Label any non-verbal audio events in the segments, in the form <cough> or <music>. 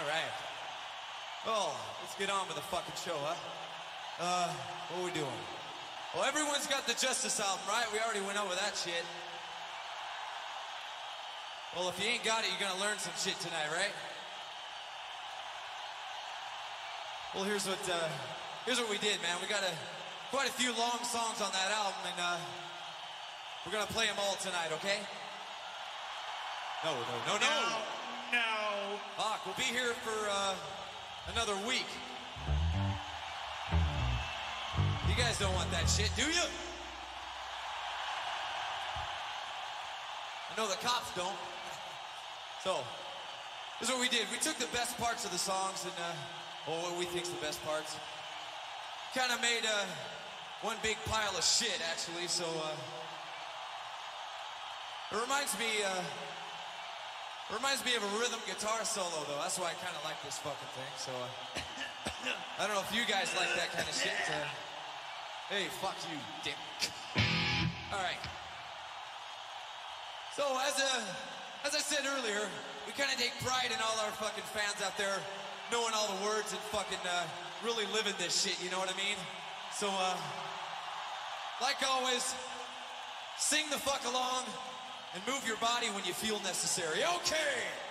All right. Well, let's get on with the fucking show, huh? Uh, what are we doing? Well, everyone's got the Justice album, right? We already went over that shit. Well, if you ain't got it, you're gonna learn some shit tonight, right? Well, here's what uh, here's what we did, man. We got a quite a few long songs on that album, and uh, we're gonna play them all tonight, okay? No, no, no, no. No. Fuck, we'll be here for uh, another week. You guys don't want that shit, do you? I know the cops don't. <laughs> So, this is what we did. We took the best parts of the songs and, uh, well, what we think's the best parts. Kind of made uh, one big pile of shit, actually. So, uh, it reminds me, uh, reminds me of a rhythm guitar solo, though. That's why I kind of like this fucking thing. So, uh, <coughs> I don't know if you guys like that kind of shit. Uh, hey, fuck you, dick. All right. So, as uh, as I said earlier, we kind of take pride in all our fucking fans out there knowing all the words and fucking uh, really living this shit. You know what I mean? So, uh, like always, sing the fuck along and move your body when you feel necessary. Okay.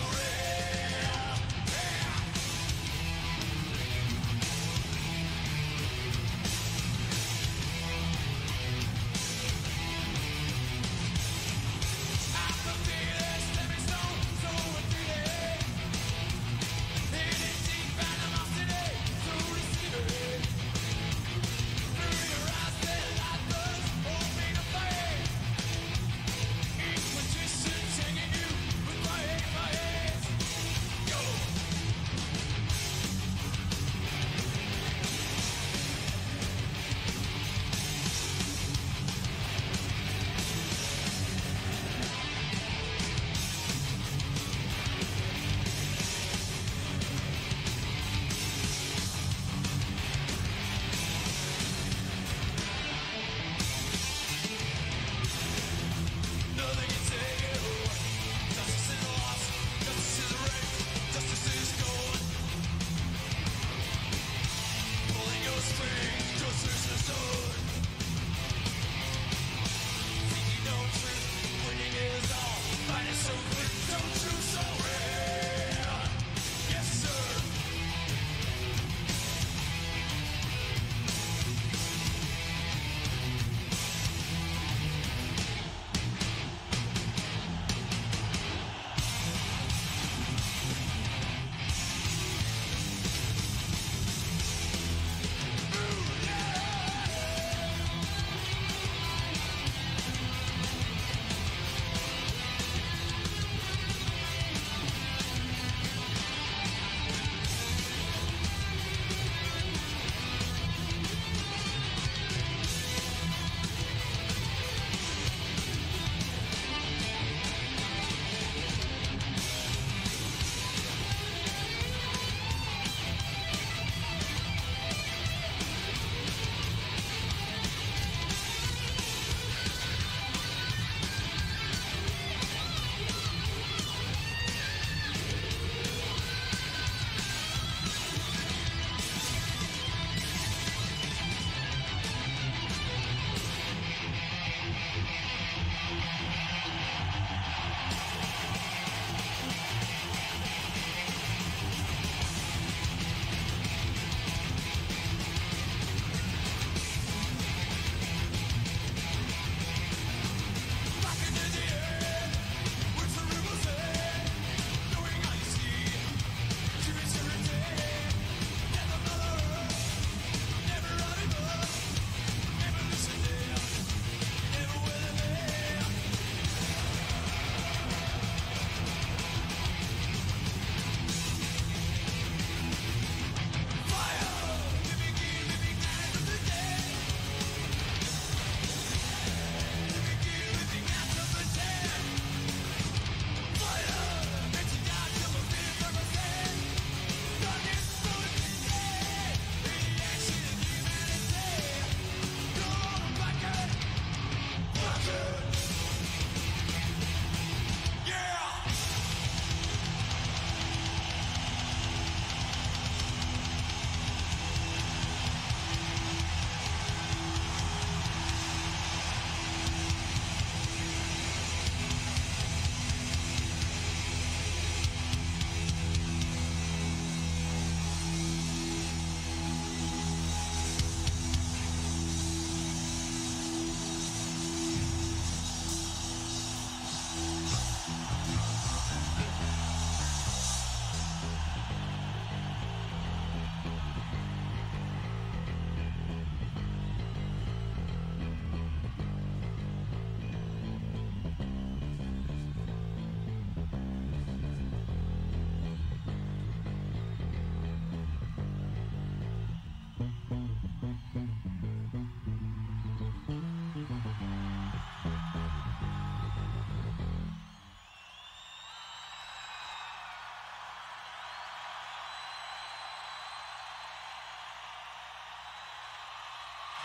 glory.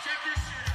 Check this shit